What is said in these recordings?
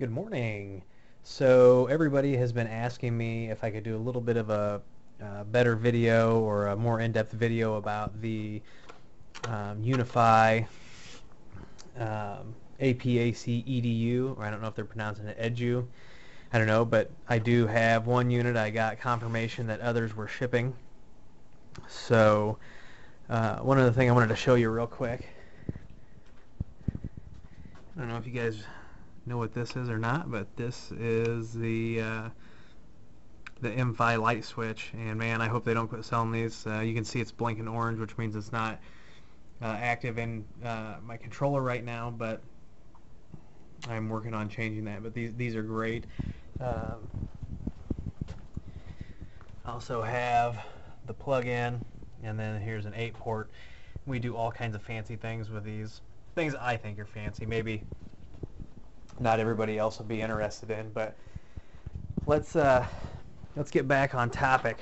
Good morning. So everybody has been asking me if I could do a little bit of a uh, better video or a more in-depth video about the um, UniFi um, APAC EDU, or I don't know if they're pronouncing it EDU. I don't know, but I do have one unit. I got confirmation that others were shipping. So uh, one other thing I wanted to show you real quick. I don't know if you guys know what this is or not, but this is the uh, the MFi light switch. And man, I hope they don't quit selling these. Uh, you can see it's blinking orange, which means it's not uh, active in uh, my controller right now, but I'm working on changing that. But these these are great. Um, also have the plug-in, and then here's an 8-port. We do all kinds of fancy things with these. Things I think are fancy. Maybe not everybody else will be interested in, but let's uh, let's get back on topic.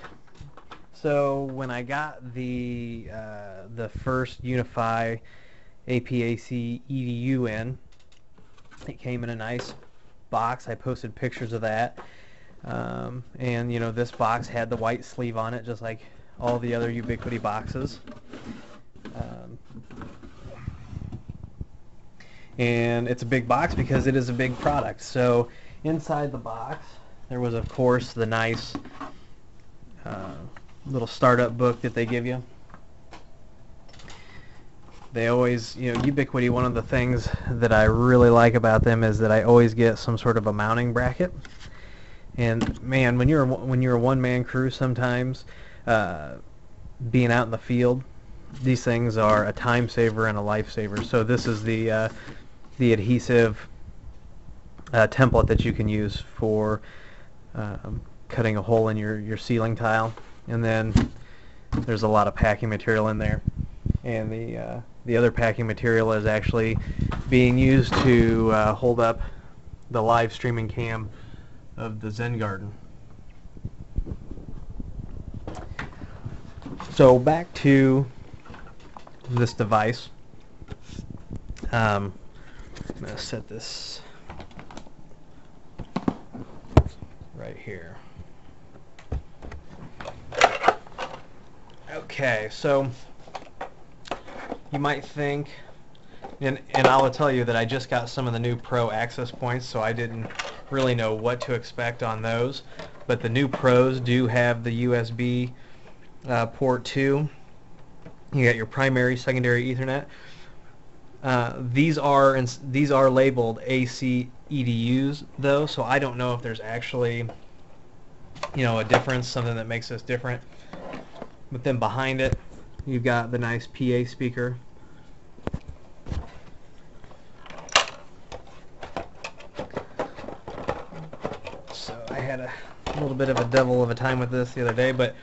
So when I got the uh, the first UniFi APAC EDU in, it came in a nice box. I posted pictures of that. Um, and you know this box had the white sleeve on it just like all the other Ubiquiti boxes. And it's a big box because it is a big product. So inside the box there was of course the nice uh, little startup book that they give you. They always, you know, Ubiquiti, one of the things that I really like about them is that I always get some sort of a mounting bracket. And man, when you're when you're a one-man crew, sometimes uh, being out in the field, these things are a time saver and a lifesaver. So this is the uh, the adhesive uh, template that you can use for um, cutting a hole in your your ceiling tile, and then there's a lot of packing material in there, and the uh, the other packing material is actually being used to uh, hold up the live streaming cam of the Zen Garden. So back to this device. Um, going to set this right here. Okay, so you might think, and, and I will tell you that I just got some of the new Pro access points, so I didn't really know what to expect on those. But the new Pros do have the USB uh, port 2. You got your primary, secondary Ethernet. Uh, these are these are labeled AC EDUs though, so I don't know if there's actually you know a difference, something that makes this different. But then behind it, you've got the nice PA speaker. So I had a little bit of a devil of a time with this the other day, but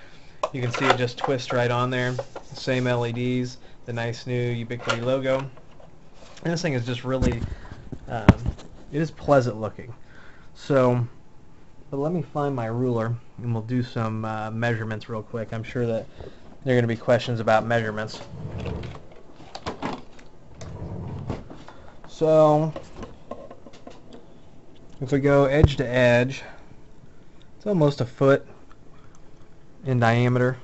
you can see it just twists right on there. Same LEDs, the nice new Ubiquiti logo. And this thing is just really, um, it is pleasant looking. So, but let me find my ruler and we'll do some uh, measurements real quick. I'm sure that there are going to be questions about measurements. So, if we go edge to edge, it's almost a foot in diameter.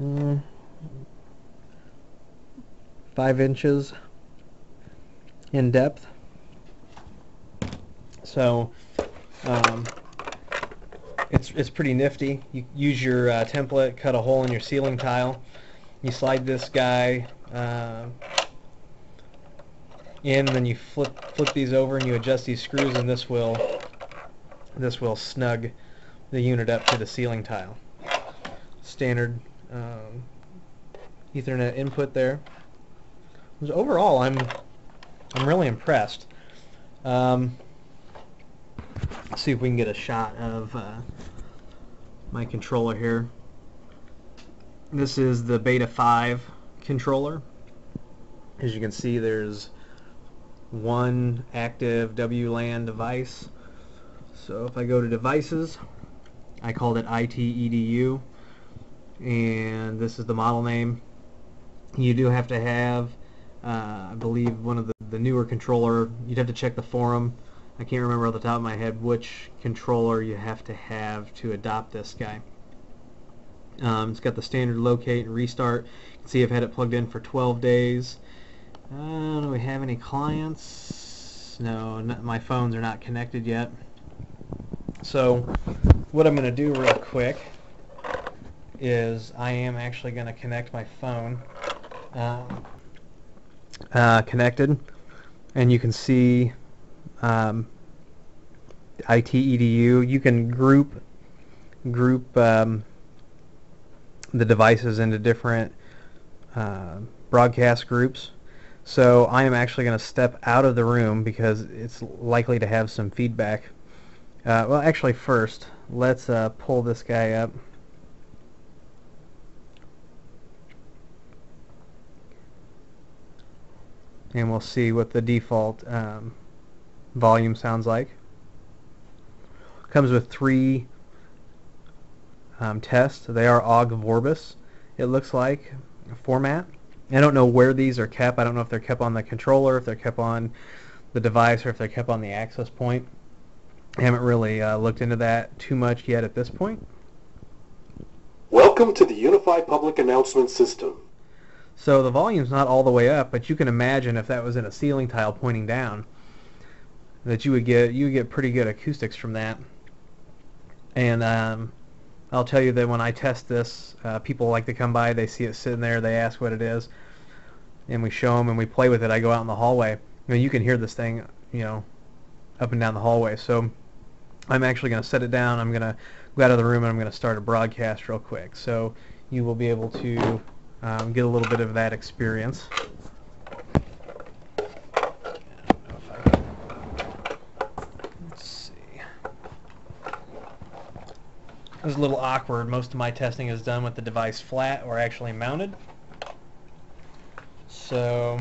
Mm, five inches in depth. So um, it's it's pretty nifty. You use your uh, template, cut a hole in your ceiling tile. You slide this guy uh, in, and then you flip flip these over, and you adjust these screws, and this will this will snug the unit up to the ceiling tile. Standard um, Ethernet input there. Overall, I'm I'm really impressed. Um, let's see if we can get a shot of uh, my controller here. This is the Beta 5 controller. As you can see, there's one active WLAN device. So if I go to devices, I called it ITEDU and this is the model name. You do have to have uh, I believe one of the, the newer controller. You'd have to check the forum. I can't remember off the top of my head which controller you have to have to adopt this guy. Um, it's got the standard locate and restart. You can see I've had it plugged in for 12 days. Uh, do we have any clients? No, my phones are not connected yet. So what I'm going to do real quick is I am actually going to connect my phone um, uh, connected and you can see um, ITEDU. You can group group um, the devices into different uh, broadcast groups. So I am actually going to step out of the room because it's likely to have some feedback. Uh, well, actually, first, let's uh, pull this guy up. And we'll see what the default um, volume sounds like. Comes with three um, tests. They are OGG Vorbis, it looks like, format. I don't know where these are kept. I don't know if they're kept on the controller, if they're kept on the device, or if they're kept on the access point. I haven't really uh, looked into that too much yet at this point. Welcome to the UniFi Public Announcement System. So the volume's not all the way up, but you can imagine if that was in a ceiling tile pointing down, that you would get you would get pretty good acoustics from that. And um, I'll tell you that when I test this, uh, people like to come by, they see it sitting there, they ask what it is, and we show them and we play with it. I go out in the hallway. I you can hear this thing, you know, up and down the hallway. So I'm actually going to set it down. I'm going to go out of the room and I'm going to start a broadcast real quick. So you will be able to um, get a little bit of that experience. It was a little awkward. Most of my testing is done with the device flat or actually mounted. So,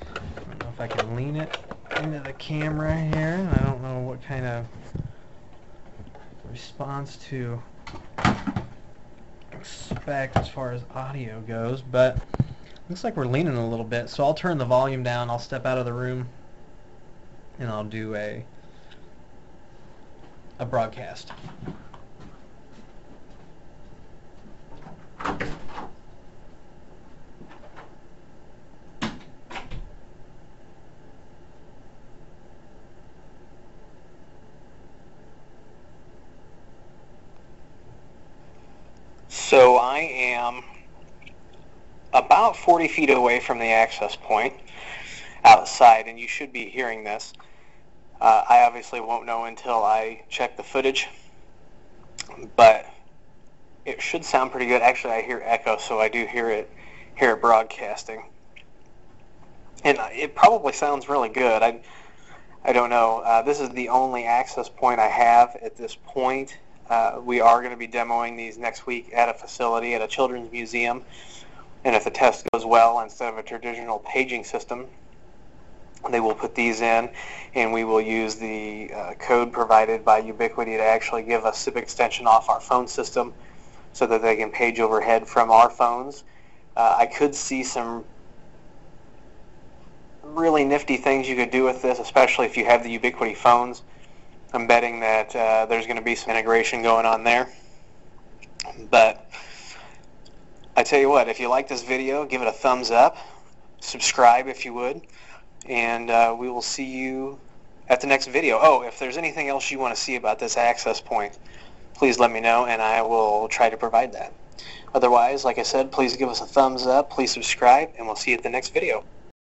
I don't know if I can lean it into the camera here. I don't know what kind of response to expect as far as audio goes, but looks like we're leaning a little bit. So I'll turn the volume down. I'll step out of the room and I'll do a a broadcast. So I am about 40 feet away from the access point outside, and you should be hearing this. Uh, I obviously won't know until I check the footage, but it should sound pretty good. Actually, I hear echo, so I do hear it hear it broadcasting, and it probably sounds really good. I I don't know. Uh, this is the only access point I have at this point. Uh, we are going to be demoing these next week at a facility at a children's museum. And if the test goes well, instead of a traditional paging system, they will put these in and we will use the uh, code provided by Ubiquiti to actually give a SIP extension off our phone system so that they can page overhead from our phones. Uh, I could see some really nifty things you could do with this, especially if you have the Ubiquiti phones. I'm betting that uh, there's going to be some integration going on there. But I tell you what, if you like this video, give it a thumbs up, subscribe if you would, and uh, we will see you at the next video. Oh, if there's anything else you want to see about this access point, please let me know and I will try to provide that. Otherwise, like I said, please give us a thumbs up, please subscribe, and we'll see you at the next video.